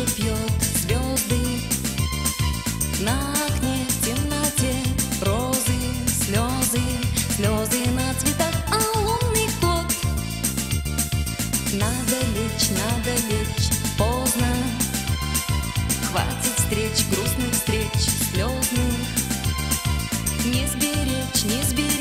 пьет звезды. На окне в темноте розы, слезы Слезы на цветах, а лунный кот Надо лечь, надо лечь, поздно. Хватит встреч, грустных встреч, слезных. Не сберечь, не сберечь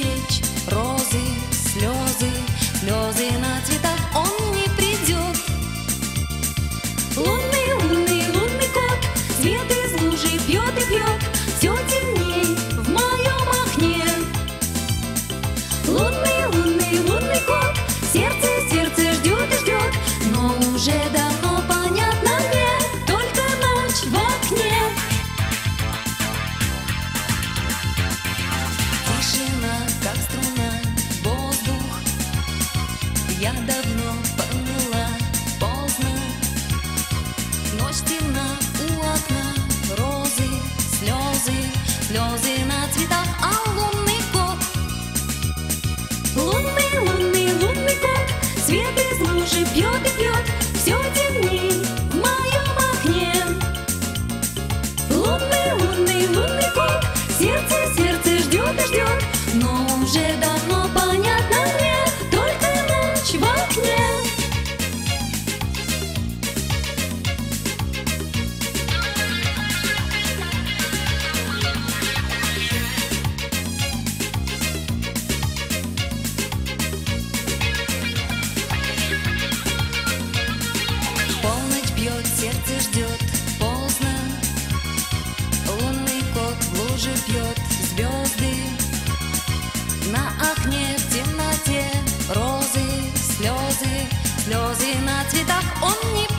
уже давно понятно мне Только ночь в окне. Тишина, как струна, воздух. Я давно поняла, поздно. Ночь темна у окна, розы, слезы Слезы на цветах, уже давно понятно Слезы на цветах, он не